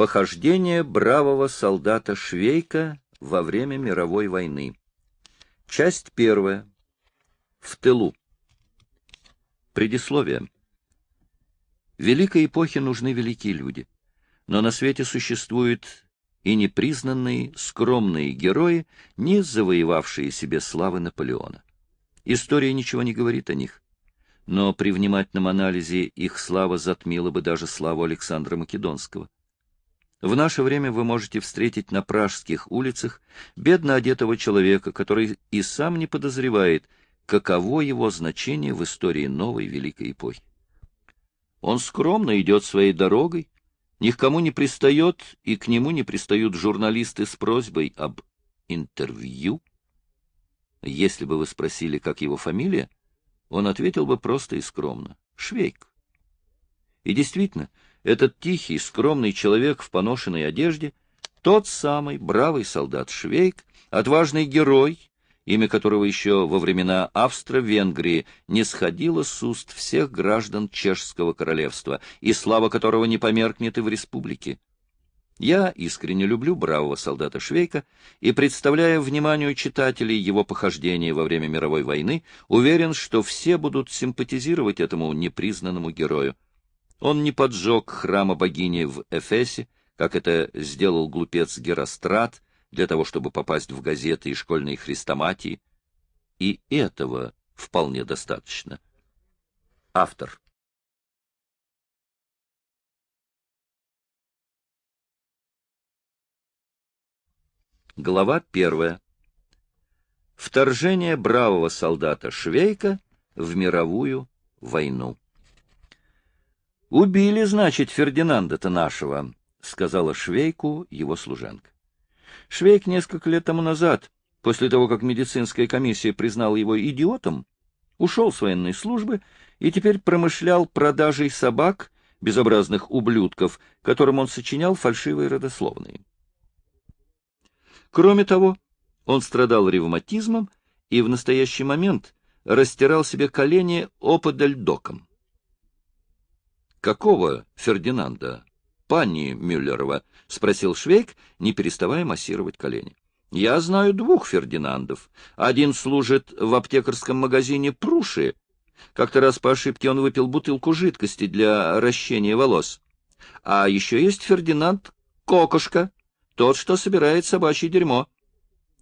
Похождение бравого солдата Швейка во время мировой войны. Часть первая. В тылу. Предисловие. Великой эпохе нужны великие люди. Но на свете существуют и непризнанные, скромные герои, не завоевавшие себе славы Наполеона. История ничего не говорит о них. Но при внимательном анализе их слава затмила бы даже славу Александра Македонского. В наше время вы можете встретить на пражских улицах бедно одетого человека, который и сам не подозревает, каково его значение в истории новой великой эпохи. Он скромно идет своей дорогой, ни к кому не пристает, и к нему не пристают журналисты с просьбой об интервью. Если бы вы спросили, как его фамилия, он ответил бы просто и скромно — Швейк. И действительно, этот тихий, скромный человек в поношенной одежде, тот самый бравый солдат Швейк, отважный герой, имя которого еще во времена Австро-Венгрии не сходило с уст всех граждан Чешского королевства, и слава которого не померкнет и в республике. Я искренне люблю бравого солдата Швейка и, представляя вниманию читателей его похождения во время мировой войны, уверен, что все будут симпатизировать этому непризнанному герою. Он не поджег храма богини в Эфесе, как это сделал глупец Герострат, для того, чтобы попасть в газеты и школьные хрестоматии. И этого вполне достаточно. Автор. Глава первая. Вторжение бравого солдата Швейка в мировую войну. «Убили, значит, Фердинанда-то нашего», — сказала Швейку его служанка. Швейк несколько лет тому назад, после того, как медицинская комиссия признала его идиотом, ушел с военной службы и теперь промышлял продажей собак, безобразных ублюдков, которым он сочинял фальшивые родословные. Кроме того, он страдал ревматизмом и в настоящий момент растирал себе колени оподальдоком. Какого Фердинанда? Пани Мюллерова? — спросил Швейк, не переставая массировать колени. — Я знаю двух Фердинандов. Один служит в аптекарском магазине Пруши. Как-то раз по ошибке он выпил бутылку жидкости для ращения волос. А еще есть Фердинанд Кокошка, тот, что собирает собачье дерьмо.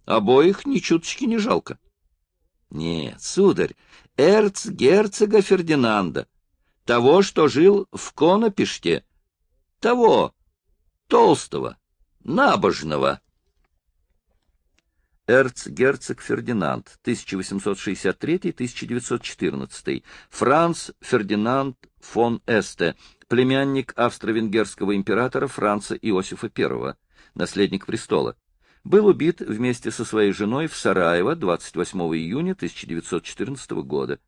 Обоих ни чуточки не жалко. — Нет, сударь, эрцгерцога Фердинанда — того, что жил в Конопеште, того, толстого, набожного. Эрцгерцог Фердинанд, 1863-1914, Франц Фердинанд фон Эсте, племянник австро-венгерского императора Франца Иосифа I, наследник престола, был убит вместе со своей женой в Сараево 28 июня 1914 года.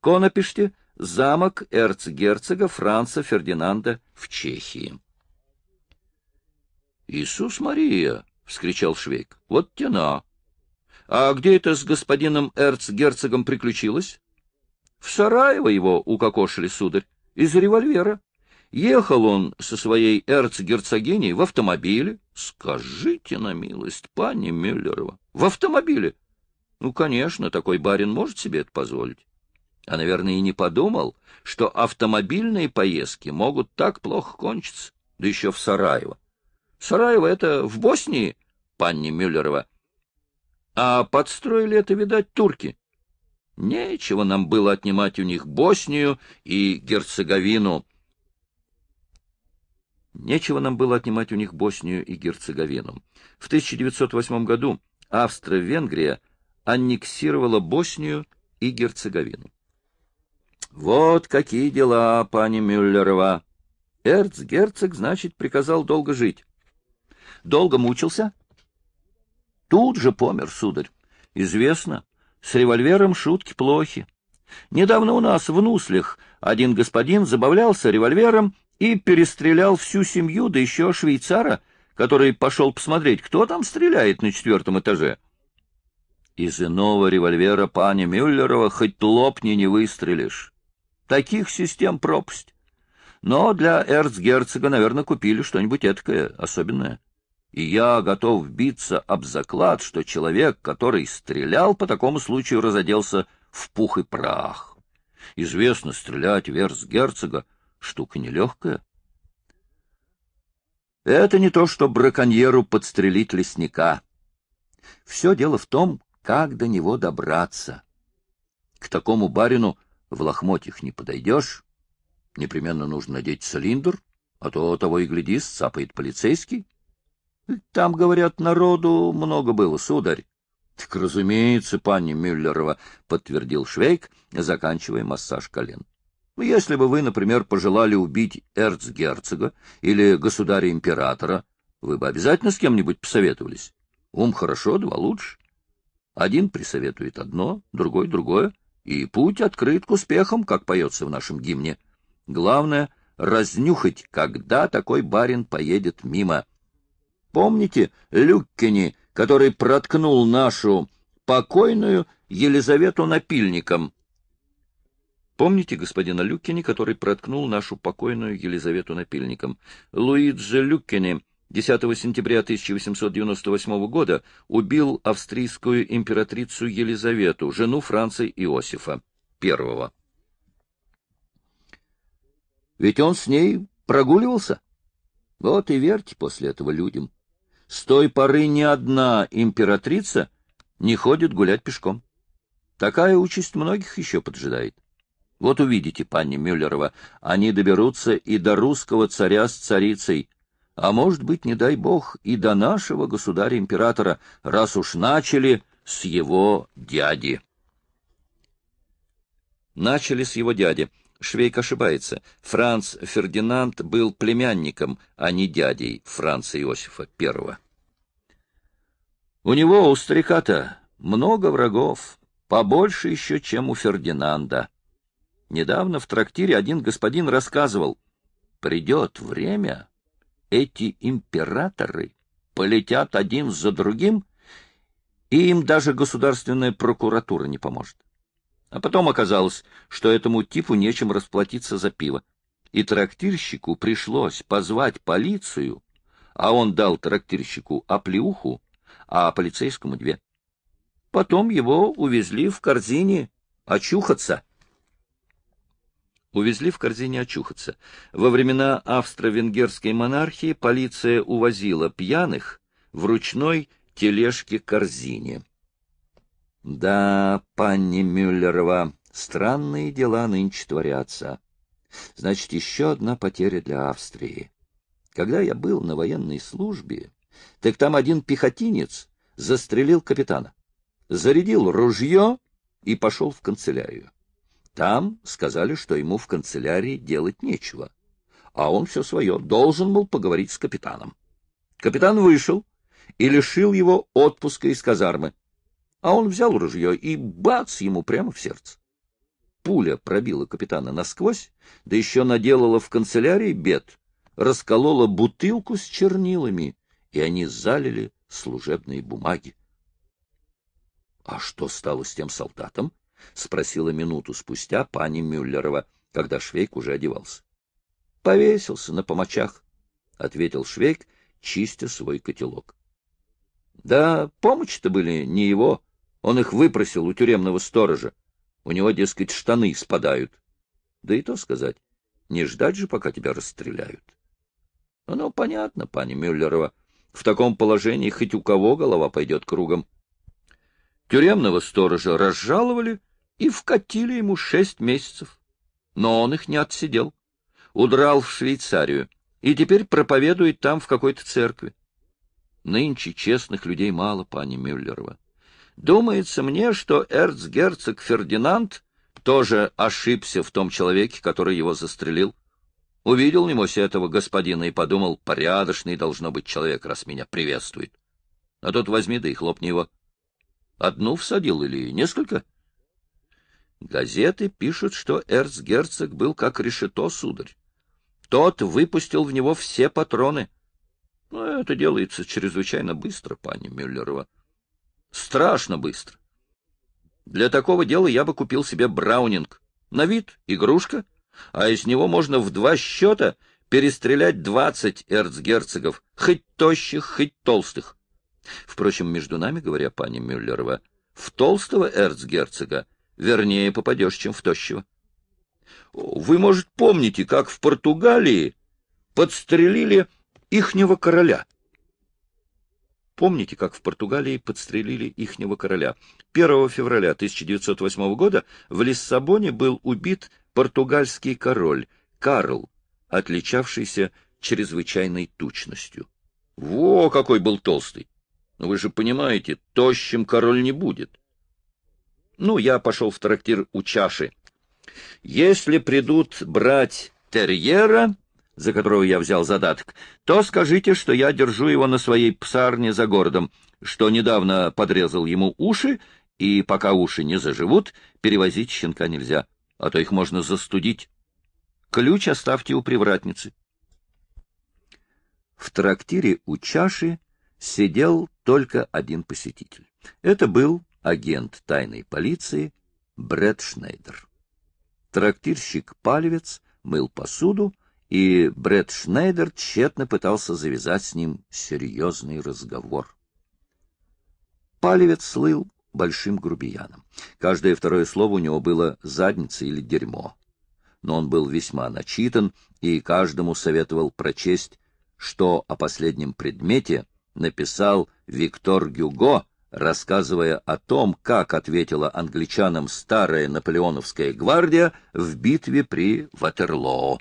Конопеште — замок эрцгерцога Франца Фердинанда в Чехии. «Иисус Мария!» — вскричал Швейк. «Вот тена! А где это с господином эрцгерцогом приключилось?» «В Сараево его укокошили, сударь, из револьвера. Ехал он со своей эрцгерцогиней в автомобиле. Скажите на милость, пани Мюллерова, в автомобиле? Ну, конечно, такой барин может себе это позволить а, наверное, и не подумал, что автомобильные поездки могут так плохо кончиться, да еще в Сараево. Сараево — это в Боснии, панни Мюллерова. А подстроили это, видать, турки. Нечего нам было отнимать у них Боснию и Герцеговину. Нечего нам было отнимать у них Боснию и Герцеговину. В 1908 году Австро-Венгрия аннексировала Боснию и Герцеговину. Вот какие дела, пани Мюллерова. Эрцгерцог, значит, приказал долго жить. Долго мучился? Тут же помер, сударь. Известно, с револьвером шутки плохи. Недавно у нас в Нуслях один господин забавлялся револьвером и перестрелял всю семью, да еще швейцара, который пошел посмотреть, кто там стреляет на четвертом этаже. Из иного револьвера пани Мюллерова хоть лопни не выстрелишь. Таких систем пропасть. Но для эрцгерцога, наверное, купили что-нибудь этакое особенное. И я готов биться об заклад, что человек, который стрелял, по такому случаю разоделся в пух и прах. Известно, стрелять в эрцгерцога — штука нелегкая. Это не то, что браконьеру подстрелить лесника. Все дело в том, как до него добраться. К такому барину в лохмотьях не подойдешь. Непременно нужно надеть цилиндр, а то того и гляди, сцапает полицейский. Там, говорят, народу много было, сударь. — Так, разумеется, пани Мюллерова, — подтвердил Швейк, заканчивая массаж колен. Если бы вы, например, пожелали убить эрцгерцога или государя-императора, вы бы обязательно с кем-нибудь посоветовались. Ум хорошо, два лучше. Один присоветует одно, другой — другое, и путь открыт к успехам, как поется в нашем гимне. Главное — разнюхать, когда такой барин поедет мимо. Помните Люккени, который проткнул нашу покойную Елизавету напильником? Помните господина Люккени, который проткнул нашу покойную Елизавету напильником? Луиджи Люккени 10 сентября 1898 года убил австрийскую императрицу Елизавету, жену Франца Иосифа I. Ведь он с ней прогуливался. Вот и верьте после этого людям. С той поры ни одна императрица не ходит гулять пешком. Такая участь многих еще поджидает. Вот увидите, пани Мюллерова, они доберутся и до русского царя с царицей, а может быть, не дай бог, и до нашего государя-императора, раз уж начали с его дяди. Начали с его дяди. Швейк ошибается. Франц Фердинанд был племянником, а не дядей Франца Иосифа I. У него, у старика-то, много врагов, побольше еще, чем у Фердинанда. Недавно в трактире один господин рассказывал, придет время, эти императоры полетят один за другим, и им даже государственная прокуратура не поможет. А потом оказалось, что этому типу нечем расплатиться за пиво, и трактирщику пришлось позвать полицию, а он дал трактирщику оплеуху, а полицейскому две. Потом его увезли в корзине очухаться увезли в корзине очухаться. Во времена австро-венгерской монархии полиция увозила пьяных в ручной тележке-корзине. Да, панни Мюллерова, странные дела нынче творятся. Значит, еще одна потеря для Австрии. Когда я был на военной службе, так там один пехотинец застрелил капитана, зарядил ружье и пошел в канцелярию. Там сказали, что ему в канцелярии делать нечего. А он все свое должен был поговорить с капитаном. Капитан вышел и лишил его отпуска из казармы. А он взял ружье и бац ему прямо в сердце. Пуля пробила капитана насквозь, да еще наделала в канцелярии бед, расколола бутылку с чернилами, и они залили служебные бумаги. А что стало с тем солдатом? — спросила минуту спустя пани Мюллерова, когда Швейк уже одевался. — Повесился на помочах, — ответил Швейк, чистя свой котелок. — Да помощи-то были не его. Он их выпросил у тюремного сторожа. У него, дескать, штаны спадают. Да и то сказать, не ждать же, пока тебя расстреляют. Ну, понятно, пани Мюллерова. В таком положении хоть у кого голова пойдет кругом. Тюремного сторожа разжаловали, и вкатили ему шесть месяцев. Но он их не отсидел. Удрал в Швейцарию и теперь проповедует там в какой-то церкви. Нынче честных людей мало, пани Мюллерова. Думается мне, что эрцгерцог Фердинанд тоже ошибся в том человеке, который его застрелил. Увидел, небось, этого господина и подумал, порядочный должно быть человек, раз меня приветствует. А тот возьми, да и хлопни его. Одну всадил или несколько? — Газеты пишут, что эрцгерцог был как решето, сударь. Тот выпустил в него все патроны. Но ну, это делается чрезвычайно быстро, пани Мюллерова. Страшно быстро. Для такого дела я бы купил себе браунинг. На вид игрушка, а из него можно в два счета перестрелять двадцать эрцгерцогов, хоть тощих, хоть толстых. Впрочем, между нами, говоря, пани Мюллерова, в толстого эрцгерцога вернее попадешь, чем в тощего. Вы, может, помните, как в Португалии подстрелили ихнего короля? Помните, как в Португалии подстрелили ихнего короля? 1 февраля 1908 года в Лиссабоне был убит португальский король Карл, отличавшийся чрезвычайной тучностью. Во, какой был толстый! Вы же понимаете, тощим король не будет. Ну, я пошел в трактир у чаши. Если придут брать терьера, за которого я взял задаток, то скажите, что я держу его на своей псарне за городом, что недавно подрезал ему уши, и пока уши не заживут, перевозить щенка нельзя, а то их можно застудить. Ключ оставьте у привратницы. В трактире у чаши сидел только один посетитель. Это был агент тайной полиции Брэд Шнейдер. Трактирщик-палевец мыл посуду, и Брэд Шнейдер тщетно пытался завязать с ним серьезный разговор. Палевец слыл большим грубияном. Каждое второе слово у него было «задница» или «дерьмо». Но он был весьма начитан и каждому советовал прочесть, что о последнем предмете написал Виктор Гюго, рассказывая о том, как ответила англичанам старая наполеоновская гвардия в битве при Ватерлоо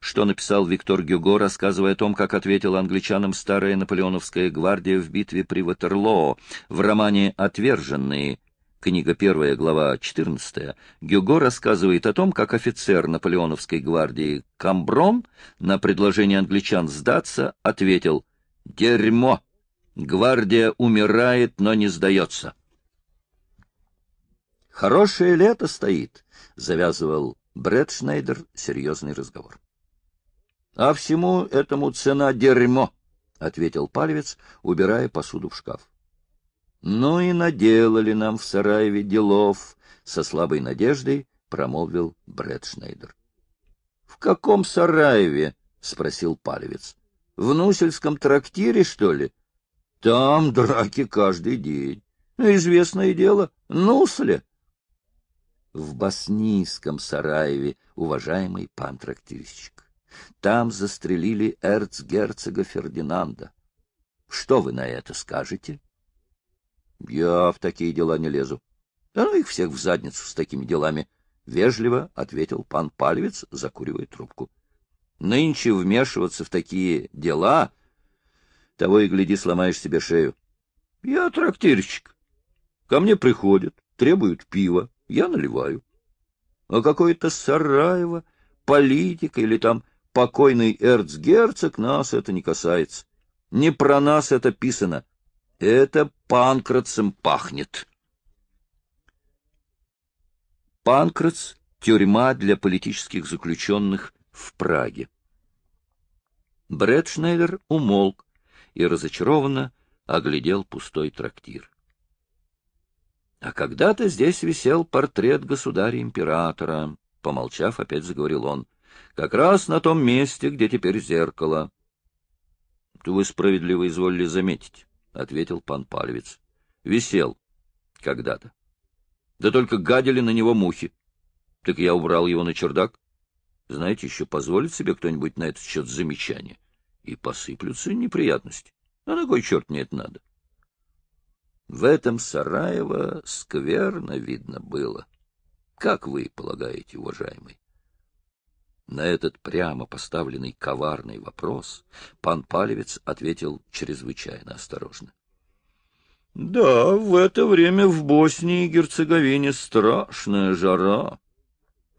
что написал Виктор Гюго, рассказывая о том, как ответила англичанам старая наполеоновская гвардия в битве при Ватерлоо. В романе «Отверженные» книга первая, глава 14, Гюго рассказывает о том, как офицер наполеоновской гвардии Камброн на предложение англичан сдаться ответил «Дерьмо! Гвардия умирает, но не сдается». «Хорошее лето стоит», — завязывал Брэд Шнейдер серьезный разговор. — А всему этому цена дерьмо, — ответил Палевец, убирая посуду в шкаф. — Ну и наделали нам в Сараеве делов, — со слабой надеждой промолвил Брэд Шнейдер. — В каком Сараеве? — спросил Палевец. — В Нусельском трактире, что ли? Там драки каждый день. Известное дело, Нусле. В Боснийском Сараеве, уважаемый пан трактирщик. Там застрелили эрцгерцога Фердинанда. Что вы на это скажете? Я в такие дела не лезу. Да ну их всех в задницу с такими делами, — вежливо ответил пан Палевец, закуривая трубку. Нынче вмешиваться в такие дела, того и гляди, сломаешь себе шею. Я трактирщик. Ко мне приходят, требуют пива, я наливаю. А какой-то Сараево, политика или там покойный эрцгерцог, нас это не касается. Не про нас это писано. Это панкратцем пахнет. Панкратц — тюрьма для политических заключенных в Праге. Брэд Шнейдер умолк и разочарованно оглядел пустой трактир. А когда-то здесь висел портрет государя-императора, — помолчав, опять заговорил он как раз на том месте, где теперь зеркало. — Вы справедливо изволили заметить, — ответил пан Палевец. — Висел когда-то. Да только гадили на него мухи. Так я убрал его на чердак. Знаете, еще позволит себе кто-нибудь на этот счет замечание. И посыплются неприятности. А на кой черт мне это надо? В этом Сараево скверно видно было. Как вы полагаете, уважаемый? На этот прямо поставленный коварный вопрос пан Палевец ответил чрезвычайно осторожно. — Да, в это время в Боснии и Герцеговине страшная жара.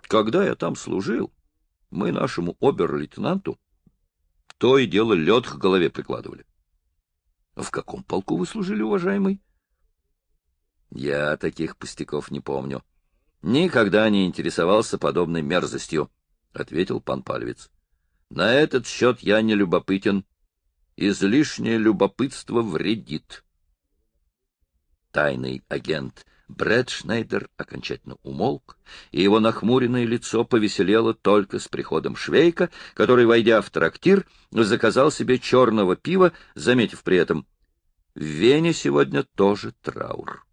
Когда я там служил, мы нашему обер-лейтенанту то и дело лед к голове прикладывали. — В каком полку вы служили, уважаемый? — Я таких пустяков не помню. Никогда не интересовался подобной мерзостью. — ответил пан Пальвиц. — На этот счет я не любопытен. Излишнее любопытство вредит. Тайный агент Брэд Шнейдер окончательно умолк, и его нахмуренное лицо повеселело только с приходом Швейка, который, войдя в трактир, заказал себе черного пива, заметив при этом «В Вене сегодня тоже траур».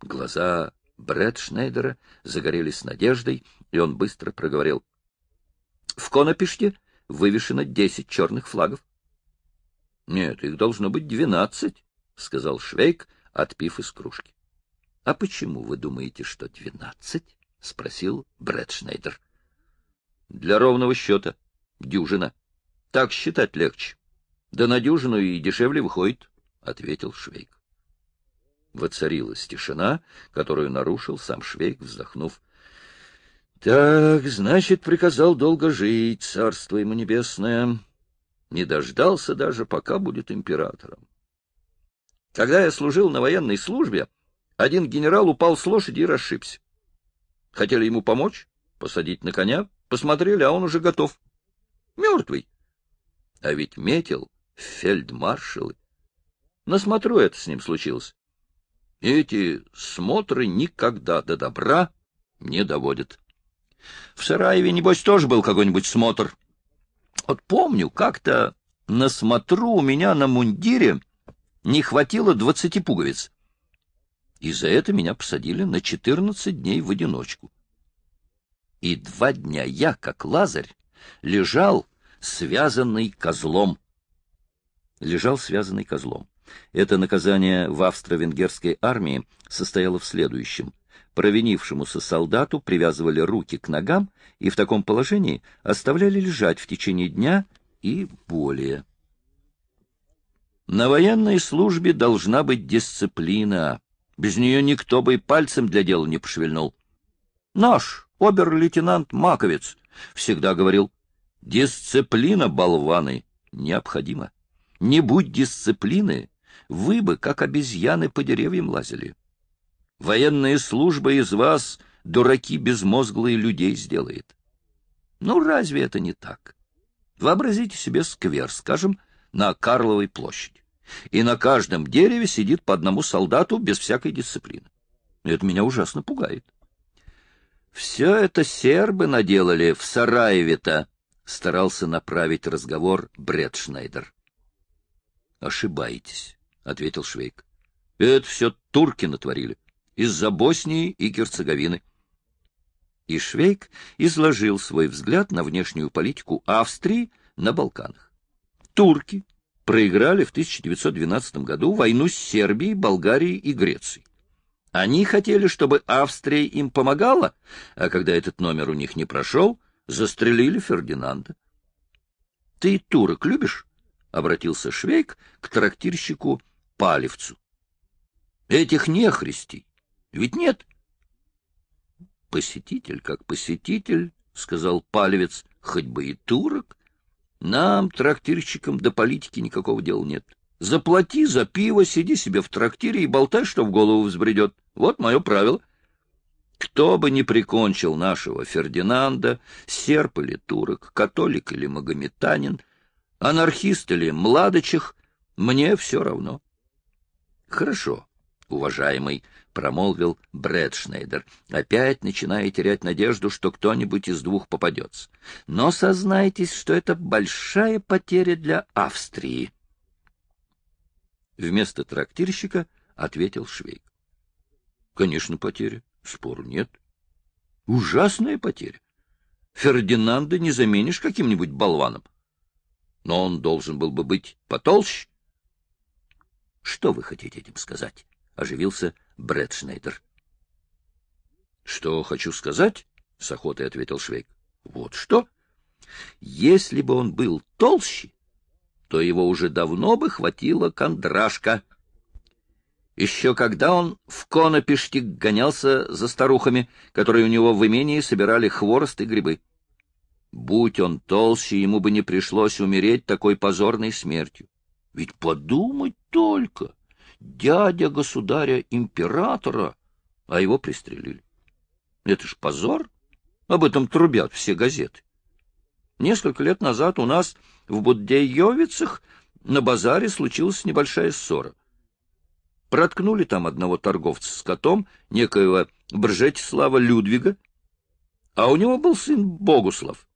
Глаза Брэд Шнейдера загорелись надеждой, и он быстро проговорил. — В Конопиште вывешено десять черных флагов. — Нет, их должно быть двенадцать, — сказал Швейк, отпив из кружки. — А почему вы думаете, что двенадцать? — спросил Брэд Шнейдер. — Для ровного счета. Дюжина. Так считать легче. Да на дюжину и дешевле выходит, — ответил Швейк. Воцарилась тишина, которую нарушил сам Швейк, вздохнув. — Так, значит, приказал долго жить, царство ему небесное. Не дождался даже, пока будет императором. Когда я служил на военной службе, один генерал упал с лошади и расшибся. Хотели ему помочь, посадить на коня, посмотрели, а он уже готов. Мертвый. А ведь метил фельдмаршалы. Насмотрю это с ним случилось. Эти смотры никогда до добра не доводят. В Сараеве, небось, тоже был какой-нибудь смотр. Вот помню, как-то на смотру у меня на мундире не хватило двадцати пуговиц. И за это меня посадили на четырнадцать дней в одиночку. И два дня я, как лазарь, лежал связанный козлом. Лежал связанный козлом. Это наказание в австро-венгерской армии состояло в следующем. Провинившемуся солдату привязывали руки к ногам и в таком положении оставляли лежать в течение дня и более. На военной службе должна быть дисциплина. Без нее никто бы и пальцем для дела не пошевельнул. Наш обер-лейтенант Маковец всегда говорил, дисциплина, болваны, необходима. Не будь дисциплины, вы бы, как обезьяны, по деревьям лазили. Военная служба из вас дураки безмозглые людей сделает. Ну, разве это не так? Вообразите себе сквер, скажем, на Карловой площади. И на каждом дереве сидит по одному солдату без всякой дисциплины. Это меня ужасно пугает. Все это сербы наделали в Сараеве-то, старался направить разговор Бред Шнайдер. Ошибаетесь. — ответил Швейк. — Это все турки натворили. Из-за Боснии и Герцеговины. И Швейк изложил свой взгляд на внешнюю политику Австрии на Балканах. Турки проиграли в 1912 году войну с Сербией, Болгарией и Грецией. Они хотели, чтобы Австрия им помогала, а когда этот номер у них не прошел, застрелили Фердинанда. — Ты турок любишь? — обратился Швейк к трактирщику Палевцу. Этих нехристей ведь нет. Посетитель как посетитель, — сказал Палевец, — хоть бы и турок. Нам, трактирщикам, до политики никакого дела нет. Заплати за пиво, сиди себе в трактире и болтай, что в голову взбредет. Вот мое правило. Кто бы ни прикончил нашего Фердинанда, серп или турок, католик или магометанин, анархист или младочих, мне все равно. — Хорошо, уважаемый, — промолвил Брэд Шнейдер, — опять начиная терять надежду, что кто-нибудь из двух попадется. Но сознайтесь, что это большая потеря для Австрии. Вместо трактирщика ответил Швейк. — Конечно, потеря. Спору нет. Ужасная потеря. Фердинанда не заменишь каким-нибудь болваном. Но он должен был бы быть потолще, что вы хотите этим сказать? — оживился Брэд Шнейдер. — Что хочу сказать? — с охотой ответил Швейк. — Вот что. Если бы он был толще, то его уже давно бы хватило кондрашка. Еще когда он в Конопеште гонялся за старухами, которые у него в имении собирали хворост и грибы. Будь он толще, ему бы не пришлось умереть такой позорной смертью. Ведь подумать только! Дядя государя-императора, а его пристрелили. Это ж позор! Об этом трубят все газеты. Несколько лет назад у нас в Буддеевицах на базаре случилась небольшая ссора. Проткнули там одного торговца с котом, некоего Бржетислава Людвига, а у него был сын Богуслав.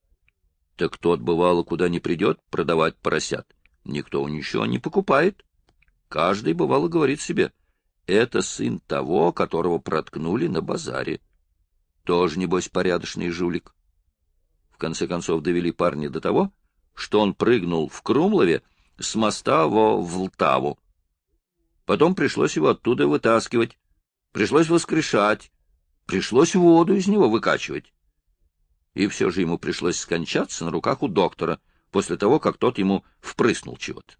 Так тот, бывало, куда не придет продавать поросят. Никто ничего не покупает. Каждый, бывало, говорит себе, это сын того, которого проткнули на базаре. Тоже, небось, порядочный жулик. В конце концов, довели парня до того, что он прыгнул в Крумлове с моста во Влтаву. Потом пришлось его оттуда вытаскивать, пришлось воскрешать, пришлось воду из него выкачивать. И все же ему пришлось скончаться на руках у доктора, после того, как тот ему впрыснул чего-то.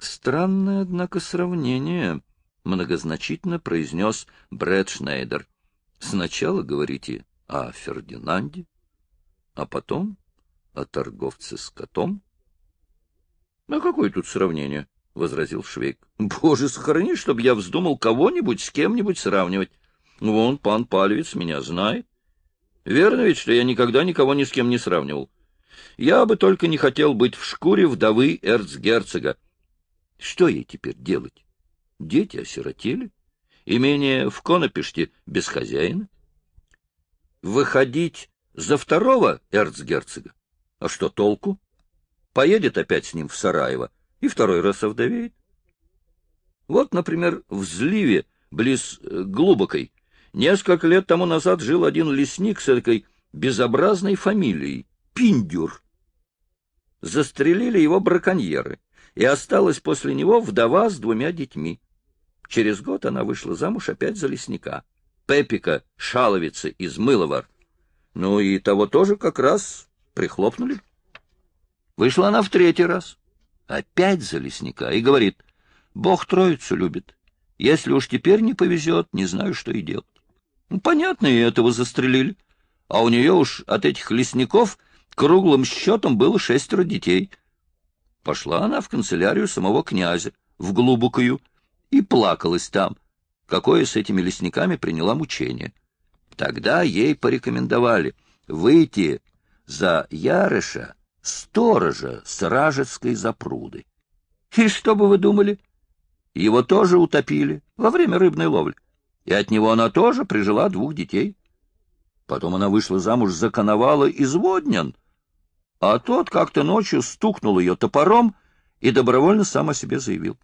Странное, однако, сравнение, — многозначительно произнес Брэд Шнейдер. Сначала говорите о Фердинанде, а потом о торговце с котом. — А какое тут сравнение? — возразил Швейк. — Боже, сохрани, чтобы я вздумал кого-нибудь с кем-нибудь сравнивать. Вон пан Палевец меня знает. Верно ведь, что я никогда никого ни с кем не сравнивал. Я бы только не хотел быть в шкуре вдовы эрцгерцога. Что ей теперь делать? Дети осиротели, имение в Конопеште без хозяина. Выходить за второго эрцгерцога? А что толку? Поедет опять с ним в Сараево и второй раз овдовеет. Вот, например, в Зливе, близ э, Глубокой, несколько лет тому назад жил один лесник с этой безобразной фамилией — Пиндюр. Застрелили его браконьеры, и осталась после него вдова с двумя детьми. Через год она вышла замуж опять за лесника. Пепика, шаловица из Мыловар. Ну и того тоже как раз прихлопнули. Вышла она в третий раз. Опять за лесника. И говорит, Бог троицу любит. Если уж теперь не повезет, не знаю, что и делать. Ну, понятно, и этого застрелили. А у нее уж от этих лесников круглым счетом было шестеро детей. Пошла она в канцелярию самого князя, в глубокую, и плакалась там, какое с этими лесниками приняла мучение. Тогда ей порекомендовали выйти за Ярыша, сторожа с Ражецкой запруды. И что бы вы думали? Его тоже утопили во время рыбной ловли, и от него она тоже прижила двух детей. Потом она вышла замуж за коновала из Воднян, а тот как-то ночью стукнул ее топором и добровольно сам о себе заявил.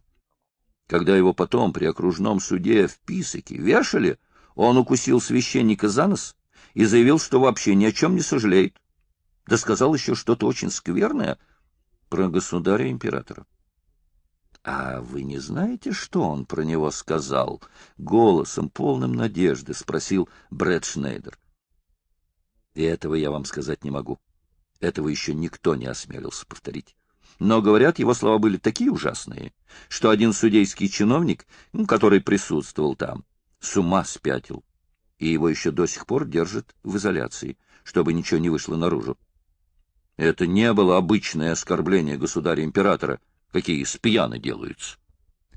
Когда его потом при окружном суде в Писаке вешали, он укусил священника за нос и заявил, что вообще ни о чем не сожалеет. Да сказал еще что-то очень скверное про государя-императора. — А вы не знаете, что он про него сказал? — голосом, полным надежды, спросил Брэд Шнейдер. — И этого я вам сказать не могу. Этого еще никто не осмелился повторить. Но, говорят, его слова были такие ужасные, что один судейский чиновник, который присутствовал там, с ума спятил, и его еще до сих пор держат в изоляции, чтобы ничего не вышло наружу. Это не было обычное оскорбление государя-императора, какие с пьяны делаются.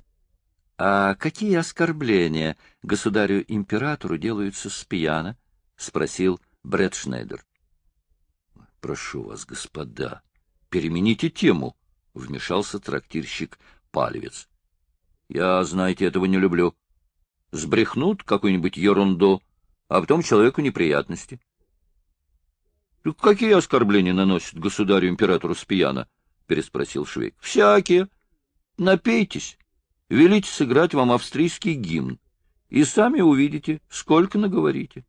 — А какие оскорбления государю-императору делаются с пьяна? — спросил Брэд Шнейдер. — Прошу вас, господа, перемените тему, — вмешался трактирщик Палевец. — Я, знаете, этого не люблю. Сбрехнут какую-нибудь ерунду, а потом человеку неприятности. — Какие оскорбления наносят государю-императору Спияна? — переспросил Швейк. — Всякие. Напейтесь, велите сыграть вам австрийский гимн, и сами увидите, сколько наговорите.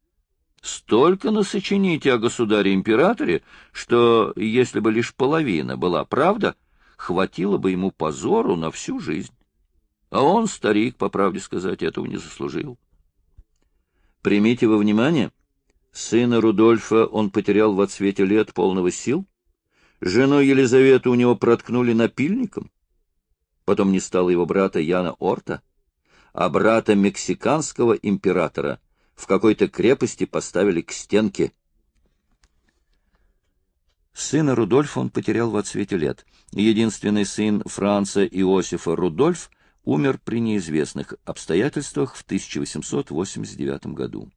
Столько насочините о государе-императоре, что, если бы лишь половина была правда, хватило бы ему позору на всю жизнь. А он, старик, по правде сказать, этого не заслужил. Примите во внимание, сына Рудольфа он потерял в отсвете лет полного сил, жену Елизавету у него проткнули напильником, потом не стало его брата Яна Орта, а брата мексиканского императора — в какой-то крепости поставили к стенке. Сына Рудольфа он потерял в отсвете лет. Единственный сын Франца Иосифа Рудольф умер при неизвестных обстоятельствах в 1889 году.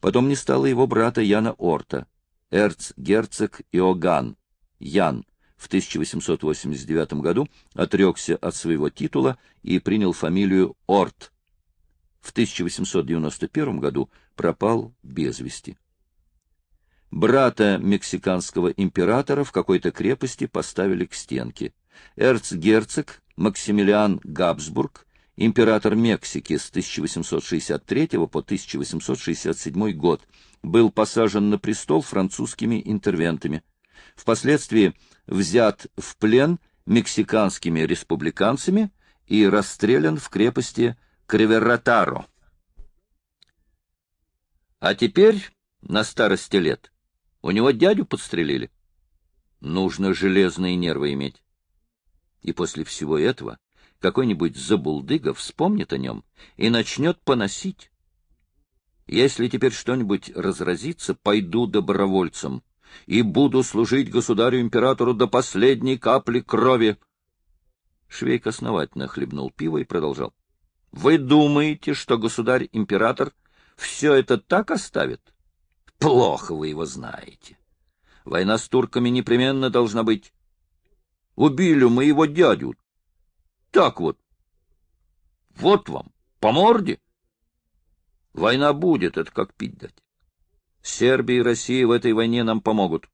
Потом не стало его брата Яна Орта, эрцгерцог Иоганн, Ян, в 1889 году отрекся от своего титула и принял фамилию Орт. В 1891 году пропал без вести. Брата мексиканского императора в какой-то крепости поставили к стенке. Эрцгерцог Максимилиан Габсбург, император Мексики с 1863 по 1867 год, был посажен на престол французскими интервентами. Впоследствии взят в плен мексиканскими республиканцами и расстрелян в крепости Кревератаро. А теперь, на старости лет, у него дядю подстрелили. Нужно железные нервы иметь. И после всего этого какой-нибудь забулдыга вспомнит о нем и начнет поносить. Если теперь что-нибудь разразится, пойду добровольцем и буду служить государю-императору до последней капли крови. Швейк основательно хлебнул пиво и продолжал. — Вы думаете, что государь-император все это так оставит? Плохо вы его знаете. Война с турками непременно должна быть. Убили моего дядю. Так вот. Вот вам, по морде. Война будет, это как пить дать. Сербия и Россия в этой войне нам помогут.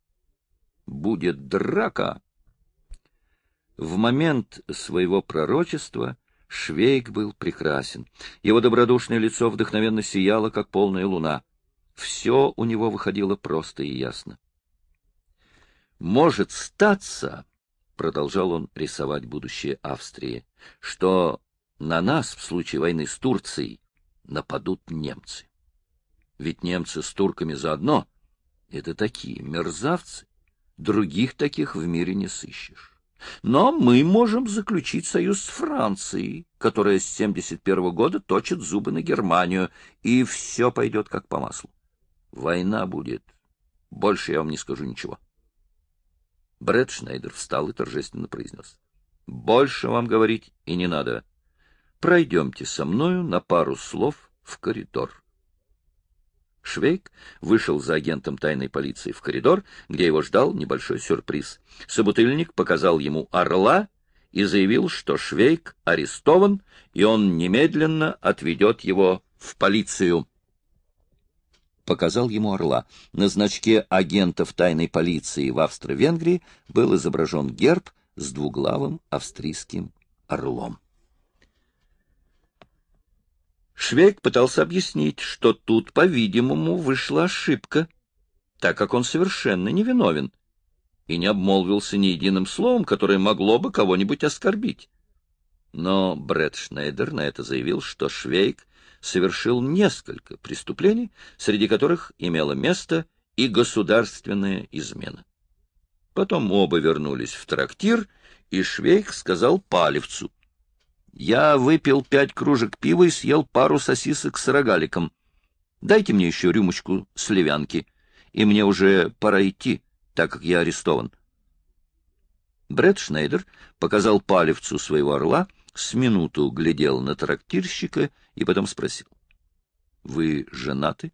Будет драка. В момент своего пророчества Швейк был прекрасен. Его добродушное лицо вдохновенно сияло, как полная луна. Все у него выходило просто и ясно. «Может статься, — продолжал он рисовать будущее Австрии, — что на нас в случае войны с Турцией нападут немцы. Ведь немцы с турками заодно — это такие мерзавцы, других таких в мире не сыщешь. Но мы можем заключить союз с Францией, которая с 71 года точит зубы на Германию, и все пойдет как по маслу. Война будет. Больше я вам не скажу ничего. Брэд Шнейдер встал и торжественно произнес. — Больше вам говорить и не надо. Пройдемте со мною на пару слов в коридор. Швейк вышел за агентом тайной полиции в коридор, где его ждал небольшой сюрприз. Собутыльник показал ему орла и заявил, что Швейк арестован, и он немедленно отведет его в полицию. Показал ему орла. На значке агентов тайной полиции в Австро-Венгрии был изображен герб с двуглавым австрийским орлом. Швейк пытался объяснить, что тут, по-видимому, вышла ошибка, так как он совершенно невиновен и не обмолвился ни единым словом, которое могло бы кого-нибудь оскорбить. Но Брэд Шнейдер на это заявил, что Швейк совершил несколько преступлений, среди которых имела место и государственная измена. Потом оба вернулись в трактир, и Швейк сказал Палевцу — я выпил пять кружек пива и съел пару сосисок с рогаликом. Дайте мне еще рюмочку сливянки, и мне уже пора идти, так как я арестован. Брэд Шнейдер показал палевцу своего орла, с минуту глядел на трактирщика и потом спросил. — Вы женаты?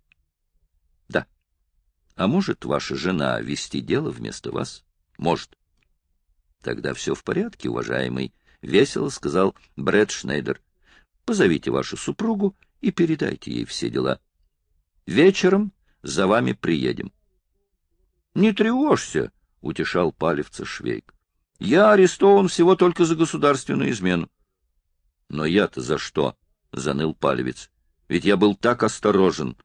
— Да. — А может ваша жена вести дело вместо вас? — Может. — Тогда все в порядке, уважаемый, —— весело сказал Брэд Шнейдер. — Позовите вашу супругу и передайте ей все дела. Вечером за вами приедем. — Не тревожься, — утешал палевца Швейк. — Я арестован всего только за государственную измену. — Но я-то за что? — заныл палевец. — Ведь я был так осторожен.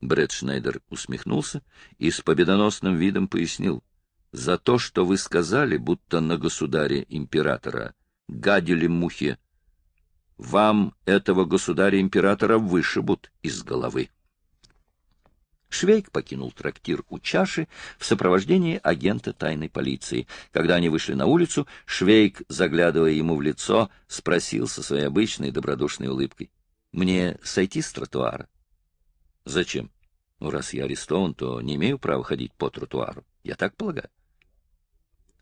Брэд Шнейдер усмехнулся и с победоносным видом пояснил. — За то, что вы сказали, будто на государе-императора гадили мухи. Вам этого государя-императора вышибут из головы. Швейк покинул трактир у чаши в сопровождении агента тайной полиции. Когда они вышли на улицу, Швейк, заглядывая ему в лицо, спросил со своей обычной добродушной улыбкой. — Мне сойти с тротуара? — Зачем? Ну, раз я арестован, то не имею права ходить по тротуару. Я так полагаю.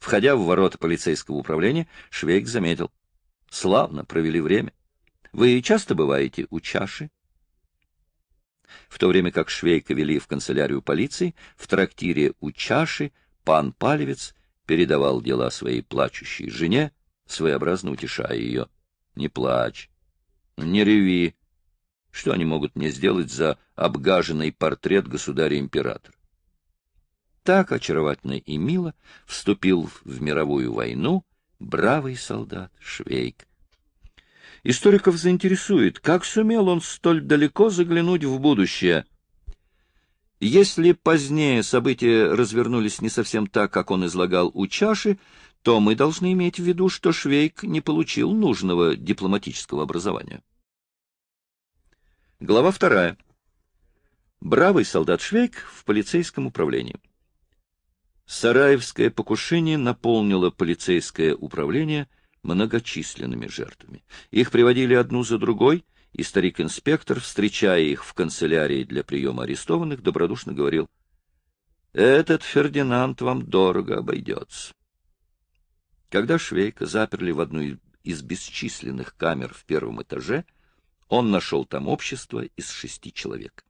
Входя в ворота полицейского управления, Швейк заметил. Славно провели время. Вы часто бываете у чаши? В то время как Швейка вели в канцелярию полиции, в трактире у чаши пан Палевец передавал дела своей плачущей жене, своеобразно утешая ее. — Не плачь, не реви. Что они могут мне сделать за обгаженный портрет государя-императора? Так очаровательно и мило вступил в мировую войну бравый солдат Швейк. Историков заинтересует, как сумел он столь далеко заглянуть в будущее. Если позднее события развернулись не совсем так, как он излагал у чаши, то мы должны иметь в виду, что Швейк не получил нужного дипломатического образования. Глава вторая. Бравый солдат Швейк в полицейском управлении. Сараевское покушение наполнило полицейское управление многочисленными жертвами. Их приводили одну за другой, и старик-инспектор, встречая их в канцелярии для приема арестованных, добродушно говорил, «Этот Фердинанд вам дорого обойдется». Когда Швейка заперли в одну из бесчисленных камер в первом этаже, он нашел там общество из шести человек.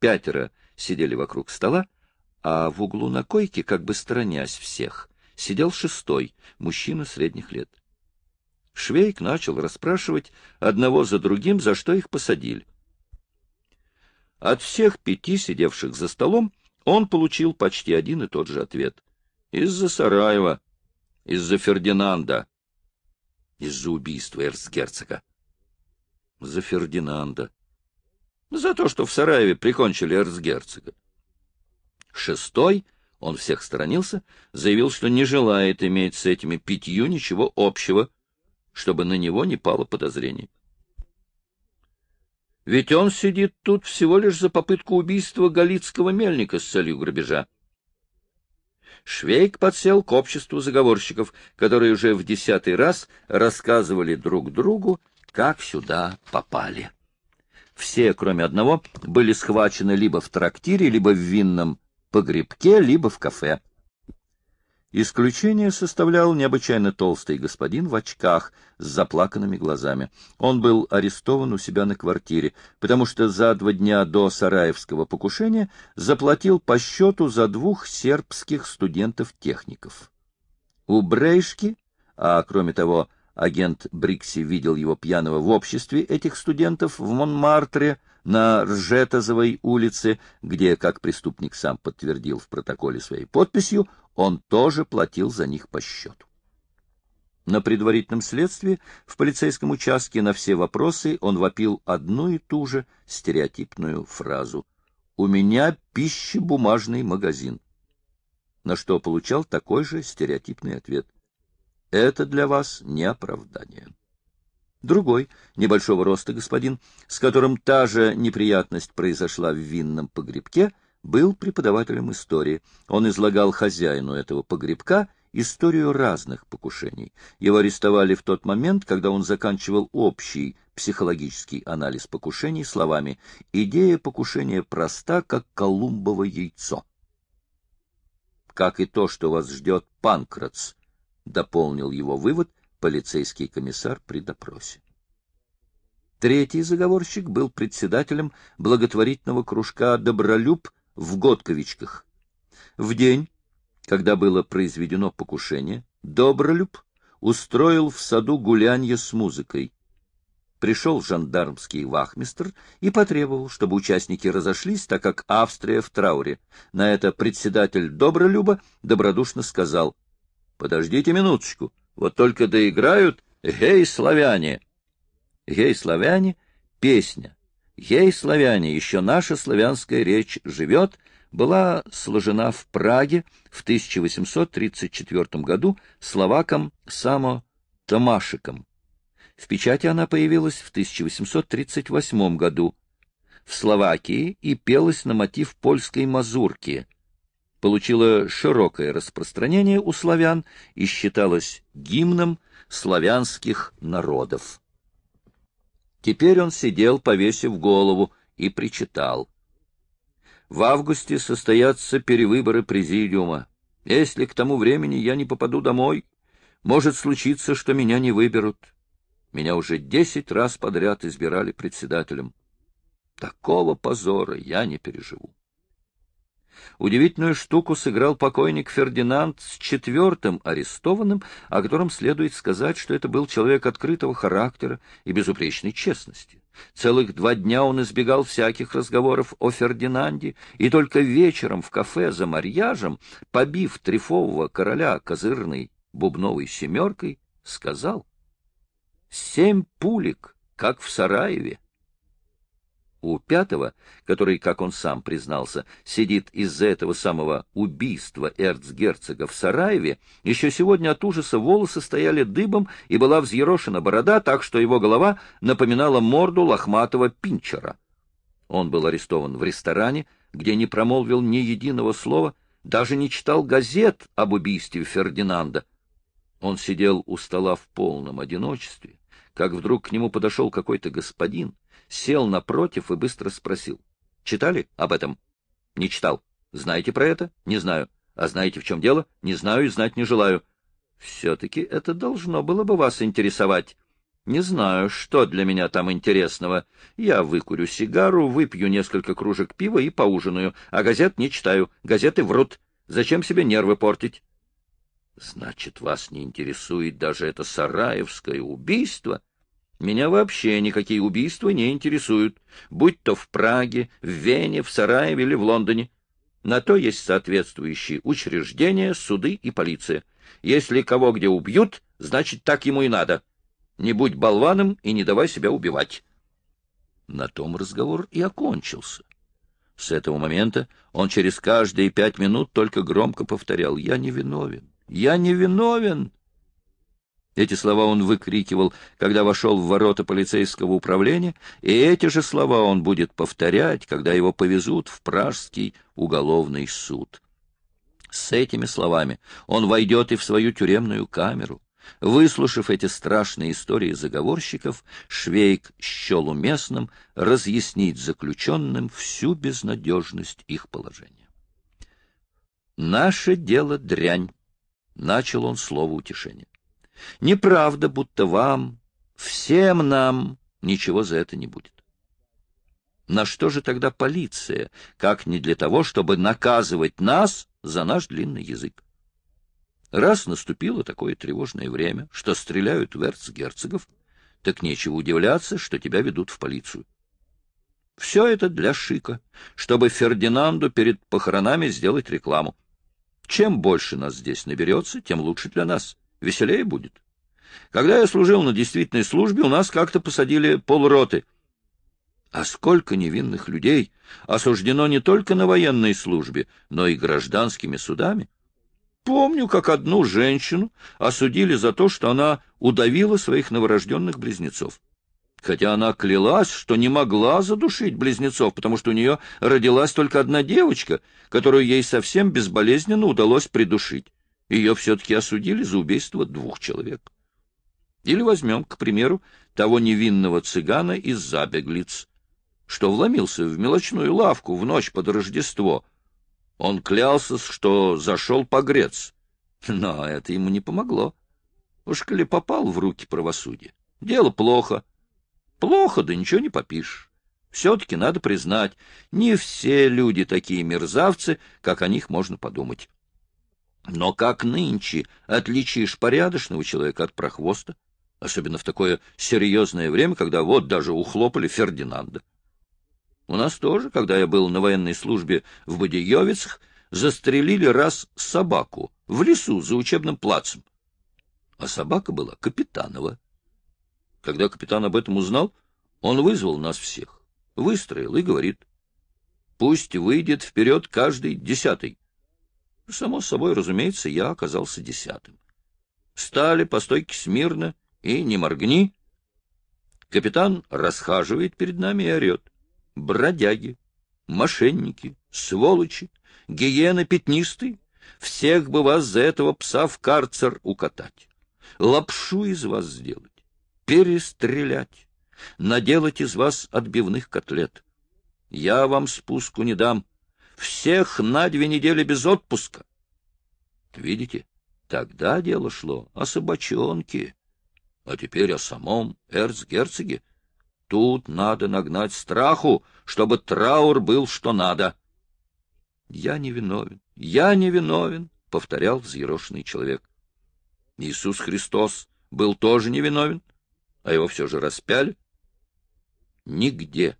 Пятеро сидели вокруг стола, а в углу на койке, как бы сторонясь всех, сидел шестой, мужчина средних лет. Швейк начал расспрашивать одного за другим, за что их посадили. От всех пяти сидевших за столом он получил почти один и тот же ответ. Из-за Сараева, из-за Фердинанда, из-за убийства эрцгерцога. За Фердинанда. За то, что в Сараеве прикончили эрцгерцога. Шестой, он всех сторонился, заявил, что не желает иметь с этими пятью ничего общего, чтобы на него не пало подозрений. Ведь он сидит тут всего лишь за попытку убийства галицкого мельника с целью грабежа. Швейк подсел к обществу заговорщиков, которые уже в десятый раз рассказывали друг другу, как сюда попали. Все, кроме одного, были схвачены либо в трактире, либо в винном погребке, либо в кафе. Исключение составлял необычайно толстый господин в очках с заплаканными глазами. Он был арестован у себя на квартире, потому что за два дня до Сараевского покушения заплатил по счету за двух сербских студентов-техников. У Брейшки, а кроме того, агент Брикси видел его пьяного в обществе этих студентов в Монмартре, на Ржетозовой улице, где, как преступник сам подтвердил в протоколе своей подписью, он тоже платил за них по счету. На предварительном следствии в полицейском участке на все вопросы он вопил одну и ту же стереотипную фразу «У меня пищебумажный магазин», на что получал такой же стереотипный ответ «Это для вас не оправдание». Другой, небольшого роста господин, с которым та же неприятность произошла в винном погребке, был преподавателем истории. Он излагал хозяину этого погребка историю разных покушений. Его арестовали в тот момент, когда он заканчивал общий психологический анализ покушений словами «Идея покушения проста, как колумбово яйцо». «Как и то, что вас ждет Панкратс», — дополнил его вывод полицейский комиссар при допросе. Третий заговорщик был председателем благотворительного кружка «Добролюб» в Готковичках. В день, когда было произведено покушение, Добролюб устроил в саду гулянье с музыкой. Пришел жандармский вахмистр и потребовал, чтобы участники разошлись, так как Австрия в трауре. На это председатель Добролюба добродушно сказал, «Подождите минуточку, вот только доиграют «Гей, славяне!» «Гей, славяне!» — песня «Ей, славяне, еще наша славянская речь живет» была сложена в Праге в 1834 году словаком Само Томашиком. В печати она появилась в 1838 году в Словакии и пелась на мотив польской мазурки. Получила широкое распространение у славян и считалась гимном славянских народов. Теперь он сидел, повесив голову, и причитал. В августе состоятся перевыборы президиума. Если к тому времени я не попаду домой, может случиться, что меня не выберут. Меня уже десять раз подряд избирали председателем. Такого позора я не переживу. Удивительную штуку сыграл покойник Фердинанд с четвертым арестованным, о котором следует сказать, что это был человек открытого характера и безупречной честности. Целых два дня он избегал всяких разговоров о Фердинанде, и только вечером в кафе за марьяжем, побив трефового короля козырной бубновой семеркой, сказал «Семь пулек, как в Сараеве». У пятого, который, как он сам признался, сидит из-за этого самого убийства эрцгерцога в Сараеве, еще сегодня от ужаса волосы стояли дыбом и была взъерошена борода, так что его голова напоминала морду лохматого пинчера. Он был арестован в ресторане, где не промолвил ни единого слова, даже не читал газет об убийстве Фердинанда. Он сидел у стола в полном одиночестве, как вдруг к нему подошел какой-то господин, сел напротив и быстро спросил. — Читали об этом? — Не читал. — Знаете про это? — Не знаю. — А знаете, в чем дело? — Не знаю и знать не желаю. — Все-таки это должно было бы вас интересовать. Не знаю, что для меня там интересного. Я выкурю сигару, выпью несколько кружек пива и поужинаю, а газет не читаю. Газеты врут. Зачем себе нервы портить? — Значит, вас не интересует даже это сараевское убийство? Меня вообще никакие убийства не интересуют, будь то в Праге, в Вене, в Сараеве или в Лондоне. На то есть соответствующие учреждения, суды и полиция. Если кого где убьют, значит, так ему и надо. Не будь болваном и не давай себя убивать. На том разговор и окончился. С этого момента он через каждые пять минут только громко повторял «Я не виновен! Я не виновен!» Эти слова он выкрикивал, когда вошел в ворота полицейского управления, и эти же слова он будет повторять, когда его повезут в Пражский уголовный суд. С этими словами он войдет и в свою тюремную камеру. Выслушав эти страшные истории заговорщиков, Швейк счел уместным разъяснить заключенным всю безнадежность их положения. «Наше дело дрянь», — начал он слово утешения. «Неправда, будто вам, всем нам ничего за это не будет». На что же тогда полиция, как не для того, чтобы наказывать нас за наш длинный язык? Раз наступило такое тревожное время, что стреляют в эрцгерцогов, так нечего удивляться, что тебя ведут в полицию. Все это для шика, чтобы Фердинанду перед похоронами сделать рекламу. Чем больше нас здесь наберется, тем лучше для нас, веселее будет. Когда я служил на действительной службе, у нас как-то посадили полроты. А сколько невинных людей осуждено не только на военной службе, но и гражданскими судами. Помню, как одну женщину осудили за то, что она удавила своих новорожденных близнецов. Хотя она клялась, что не могла задушить близнецов, потому что у нее родилась только одна девочка, которую ей совсем безболезненно удалось придушить. Ее все-таки осудили за убийство двух человек. Или возьмем, к примеру, того невинного цыгана из Забеглиц, что вломился в мелочную лавку в ночь под Рождество — он клялся, что зашел погрец. Но это ему не помогло. Уж коли попал в руки правосудия, дело плохо. Плохо, да ничего не попишешь. Все-таки надо признать, не все люди такие мерзавцы, как о них можно подумать. Но как нынче отличишь порядочного человека от прохвоста, особенно в такое серьезное время, когда вот даже ухлопали Фердинанда? У нас тоже, когда я был на военной службе в Бодиевицах, застрелили раз собаку в лесу за учебным плацем. А собака была Капитанова. Когда капитан об этом узнал, он вызвал нас всех, выстроил и говорит, пусть выйдет вперед каждый десятый. Само собой, разумеется, я оказался десятым. Стали по стойке смирно и не моргни. Капитан расхаживает перед нами и орет бродяги, мошенники, сволочи, гиены пятнистые, всех бы вас за этого пса в карцер укатать, лапшу из вас сделать, перестрелять, наделать из вас отбивных котлет. Я вам спуску не дам, всех на две недели без отпуска. Видите, тогда дело шло о собачонке, а теперь о самом эрцгерцоге, Тут надо нагнать страху, чтобы траур был что надо. Я не виновен, я не виновен, — повторял взъерошенный человек. Иисус Христос был тоже невиновен, а его все же распяли. Нигде,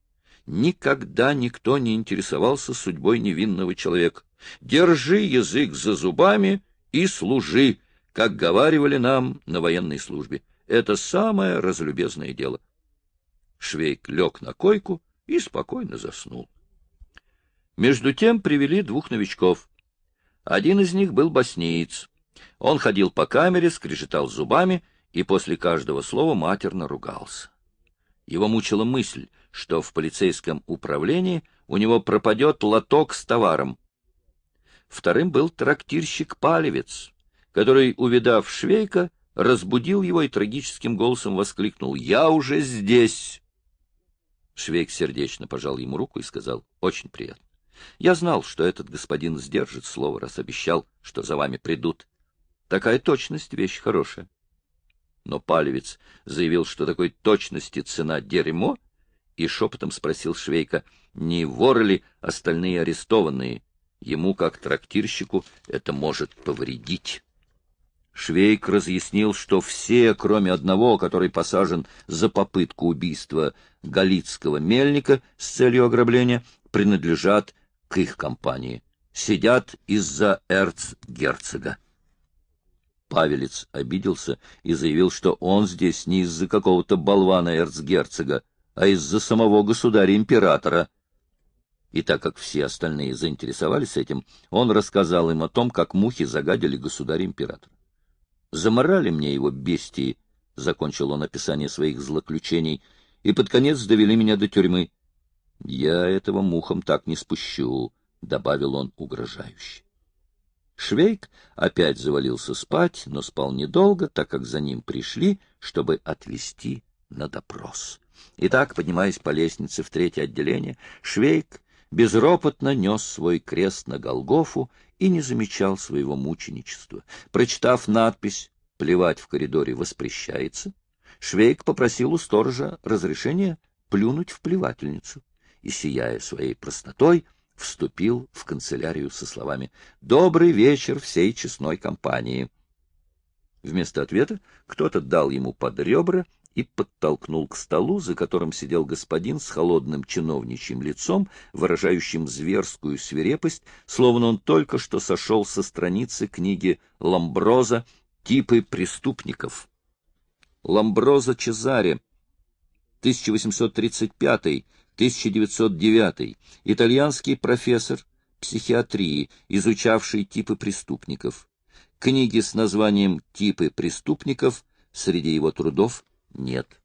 никогда никто не интересовался судьбой невинного человека. Держи язык за зубами и служи, как говаривали нам на военной службе. Это самое разлюбезное дело. Швейк лег на койку и спокойно заснул. Между тем привели двух новичков. Один из них был боснеец. Он ходил по камере, скрежетал зубами и после каждого слова матерно ругался. Его мучила мысль, что в полицейском управлении у него пропадет лоток с товаром. Вторым был трактирщик-палевец, который, увидав Швейка, разбудил его и трагическим голосом воскликнул «Я уже здесь!». Швейк сердечно пожал ему руку и сказал «Очень приятно. Я знал, что этот господин сдержит слово, раз обещал, что за вами придут. Такая точность — вещь хорошая. Но Палевец заявил, что такой точности цена дерьмо, и шепотом спросил Швейка, не воры ли остальные арестованные. Ему, как трактирщику, это может повредить. Швейк разъяснил, что все, кроме одного, который посажен за попытку убийства галицкого мельника с целью ограбления, принадлежат к их компании. Сидят из-за эрцгерцога. Павелец обиделся и заявил, что он здесь не из-за какого-то болвана эрцгерцога, а из-за самого государя-императора. И так как все остальные заинтересовались этим, он рассказал им о том, как мухи загадили государя-императора. «Заморали мне его бестии», — закончил он описание своих злоключений, — «и под конец довели меня до тюрьмы. Я этого мухам так не спущу», — добавил он угрожающе. Швейк опять завалился спать, но спал недолго, так как за ним пришли, чтобы отвезти на допрос. Итак, поднимаясь по лестнице в третье отделение, Швейк безропотно нес свой крест на Голгофу и не замечал своего мученичества. Прочитав надпись «Плевать в коридоре воспрещается», Швейк попросил у сторожа разрешения плюнуть в плевательницу и, сияя своей простотой, вступил в канцелярию со словами «Добрый вечер всей честной компании». Вместо ответа кто-то дал ему под ребра и подтолкнул к столу, за которым сидел господин с холодным чиновничьим лицом, выражающим зверскую свирепость, словно он только что сошел со страницы книги Ламброза «Типы преступников». Ламброза Чезаре, 1835 1909 итальянский профессор психиатрии, изучавший типы преступников. Книги с названием «Типы преступников» среди его трудов нет.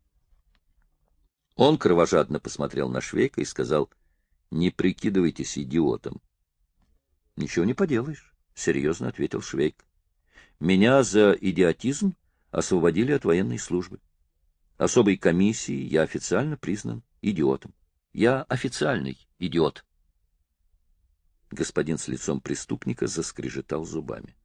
Он кровожадно посмотрел на Швейка и сказал, «Не прикидывайтесь идиотом». «Ничего не поделаешь», — серьезно ответил Швейк. «Меня за идиотизм освободили от военной службы. Особой комиссией я официально признан идиотом. Я официальный идиот. Господин с лицом преступника заскрежетал зубами.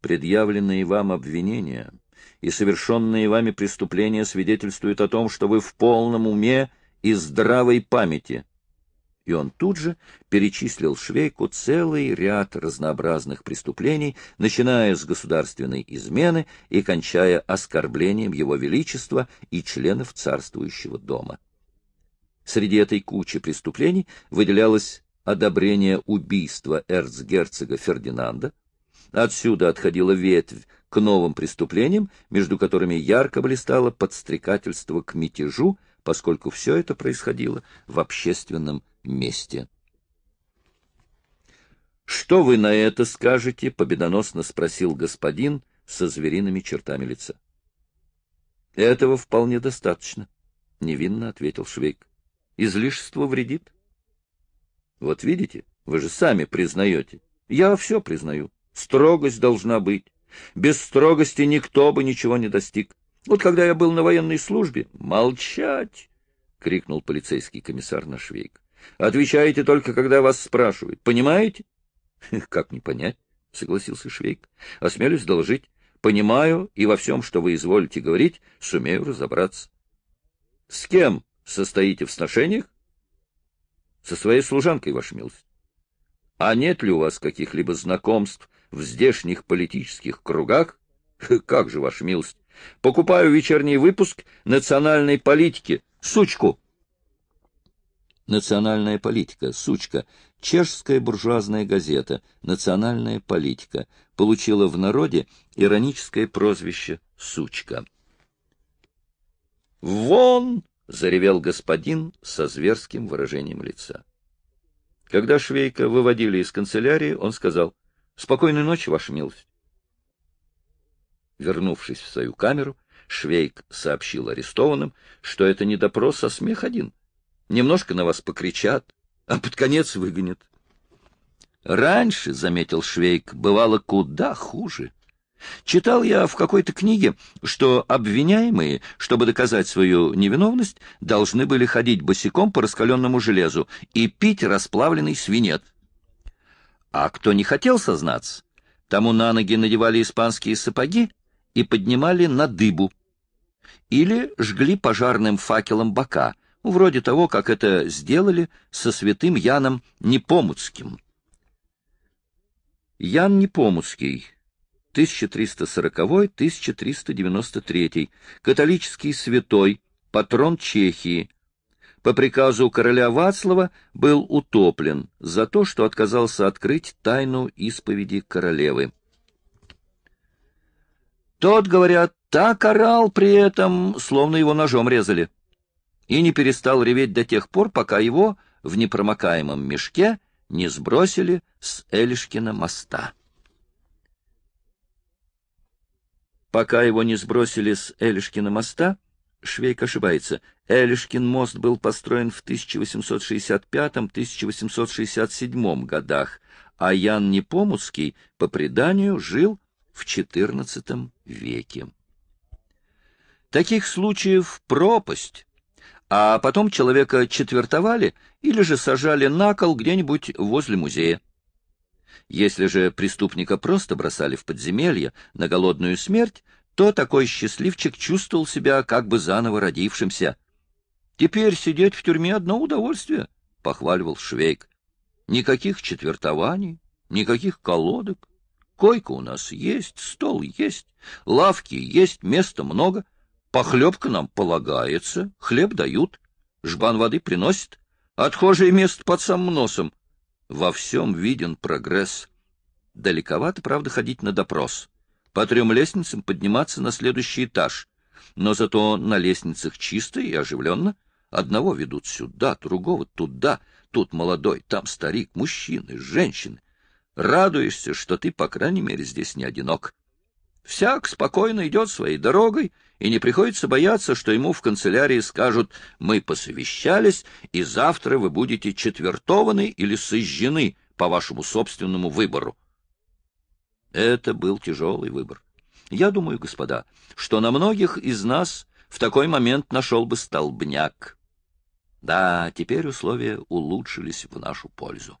Предъявленные вам обвинения и совершенные вами преступления свидетельствуют о том, что вы в полном уме и здравой памяти. И он тут же перечислил Швейку целый ряд разнообразных преступлений, начиная с государственной измены и кончая оскорблением Его Величества и членов царствующего дома. Среди этой кучи преступлений выделялось одобрение убийства эрцгерцога Фердинанда. Отсюда отходила ветвь к новым преступлениям, между которыми ярко блистало подстрекательство к мятежу, поскольку все это происходило в общественном месте. «Что вы на это скажете?» — победоносно спросил господин со звериными чертами лица. «Этого вполне достаточно», — невинно ответил Швейк. Излишество вредит. Вот видите, вы же сами признаете. Я все признаю. Строгость должна быть. Без строгости никто бы ничего не достиг. Вот когда я был на военной службе... Молчать! — крикнул полицейский комиссар на швейк. — Отвечаете только, когда вас спрашивают. Понимаете? — Как не понять? — согласился Швейк. — Осмелюсь доложить. Понимаю, и во всем, что вы изволите говорить, сумею разобраться. — С кем Состоите в сношениях? Со своей служанкой, ваша милость. А нет ли у вас каких-либо знакомств в здешних политических кругах? Как же, ваша милость? Покупаю вечерний выпуск национальной политики. Сучку. Национальная политика, сучка, чешская буржуазная газета «Национальная политика» получила в народе ироническое прозвище «сучка». «Вон!» — заревел господин со зверским выражением лица. Когда Швейка выводили из канцелярии, он сказал, «Спокойной ночи, ваша милость». Вернувшись в свою камеру, Швейк сообщил арестованным, что это не допрос, а смех один — Немножко на вас покричат, а под конец выгонят. Раньше, — заметил Швейк, — бывало куда хуже. Читал я в какой-то книге, что обвиняемые, чтобы доказать свою невиновность, должны были ходить босиком по раскаленному железу и пить расплавленный свинец. А кто не хотел сознаться, тому на ноги надевали испанские сапоги и поднимали на дыбу. Или жгли пожарным факелом бока, вроде того, как это сделали со святым Яном Непомуцким. Ян Непомуцкий, 1340-1393, католический святой, патрон Чехии, по приказу короля Вацлава был утоплен за то, что отказался открыть тайну исповеди королевы. Тот, говорят, так орал при этом, словно его ножом резали и не перестал реветь до тех пор, пока его в непромокаемом мешке не сбросили с Элишкина моста. Пока его не сбросили с Элишкина моста, Швейк ошибается, Элишкин мост был построен в 1865-1867 годах, а Ян Непомуцкий, по преданию, жил в XIV веке. Таких случаев пропасть, а потом человека четвертовали или же сажали на кол где-нибудь возле музея. Если же преступника просто бросали в подземелье на голодную смерть, то такой счастливчик чувствовал себя как бы заново родившимся. «Теперь сидеть в тюрьме — одно удовольствие», — похваливал Швейк. «Никаких четвертований, никаких колодок. Койка у нас есть, стол есть, лавки есть, места много, Похлебка нам полагается, хлеб дают, жбан воды приносит, отхожее место под самым носом. Во всем виден прогресс. Далековато, правда, ходить на допрос. По трем лестницам подниматься на следующий этаж. Но зато на лестницах чисто и оживленно. Одного ведут сюда, другого туда. Тут молодой, там старик, мужчины, женщины. Радуешься, что ты, по крайней мере, здесь не одинок. Всяк спокойно идет своей дорогой, и не приходится бояться, что ему в канцелярии скажут «Мы посовещались, и завтра вы будете четвертованы или сожжены по вашему собственному выбору». Это был тяжелый выбор. Я думаю, господа, что на многих из нас в такой момент нашел бы столбняк. Да, теперь условия улучшились в нашу пользу.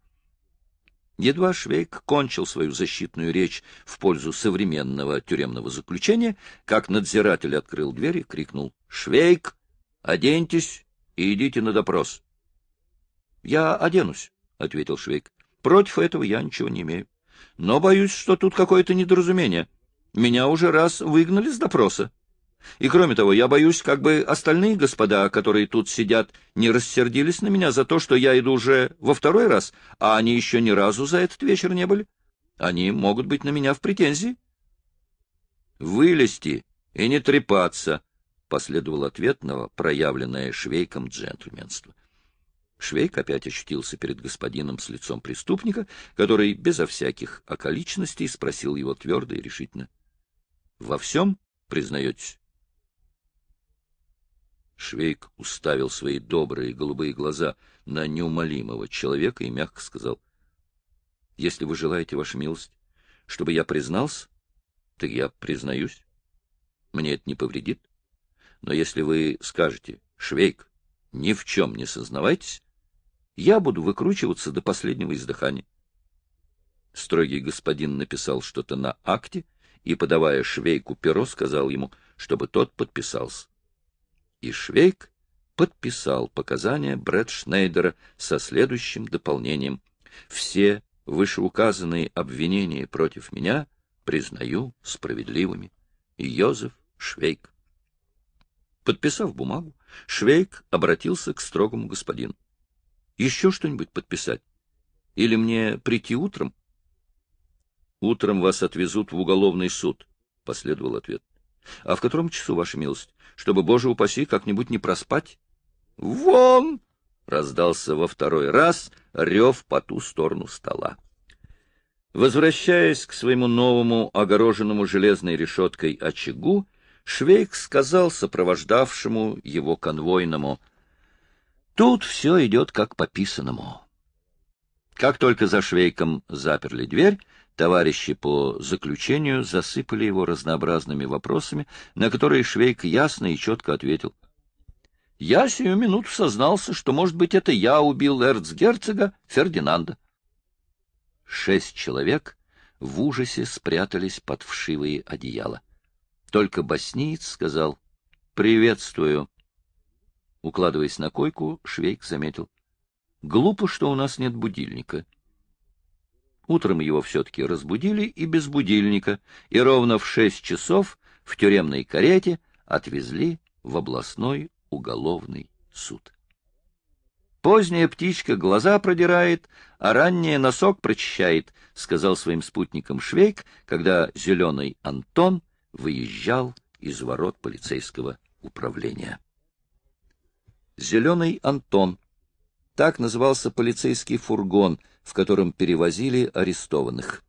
Едва Швейк кончил свою защитную речь в пользу современного тюремного заключения, как надзиратель открыл дверь и крикнул «Швейк, оденьтесь и идите на допрос». «Я оденусь», — ответил Швейк. «Против этого я ничего не имею. Но боюсь, что тут какое-то недоразумение. Меня уже раз выгнали с допроса». И кроме того, я боюсь, как бы остальные господа, которые тут сидят, не рассердились на меня за то, что я иду уже во второй раз, а они еще ни разу за этот вечер не были. Они могут быть на меня в претензии. «Вылезти и не трепаться», — последовал ответ на проявленное Швейком джентльменство. Швейк опять ощутился перед господином с лицом преступника, который безо всяких околичностей спросил его твердо и решительно. — Во всем признаетесь? Швейк уставил свои добрые голубые глаза на неумолимого человека и мягко сказал, — Если вы желаете, ваша милость, чтобы я признался, так я признаюсь. Мне это не повредит. Но если вы скажете, Швейк, ни в чем не сознавайтесь, я буду выкручиваться до последнего издыхания. Строгий господин написал что-то на акте и, подавая Швейку перо, сказал ему, чтобы тот подписался и Швейк подписал показания Брэд Шнейдера со следующим дополнением. Все Вышеуказанные обвинения против меня признаю справедливыми. Йозеф Швейк. Подписав бумагу, Швейк обратился к строгому господину. — Еще что-нибудь подписать? Или мне прийти утром? — Утром вас отвезут в уголовный суд, — последовал ответ. — А в котором часу, ваша милость? Чтобы, боже упаси, как-нибудь не проспать? — Вон! — раздался во второй раз рев по ту сторону стола. Возвращаясь к своему новому, огороженному железной решеткой очагу, Швейк сказал сопровождавшему его конвойному, «Тут все идет как по писанному». Как только за Швейком заперли дверь, товарищи по заключению засыпали его разнообразными вопросами, на которые Швейк ясно и четко ответил. «Я сию минуту сознался, что, может быть, это я убил эрцгерцога Фердинанда шесть человек в ужасе спрятались под вшивые одеяла. Только босниец сказал «Приветствую». Укладываясь на койку, Швейк заметил. «Глупо, что у нас нет будильника». Утром его все-таки разбудили и без будильника, и ровно в шесть часов в тюремной карете отвезли в областной уголовный суд. Поздняя птичка глаза продирает, а ранняя носок прочищает, — сказал своим спутникам Швейк, когда зеленый Антон выезжал из ворот полицейского управления. Зеленый Антон. Так назывался полицейский фургон, в котором перевозили арестованных.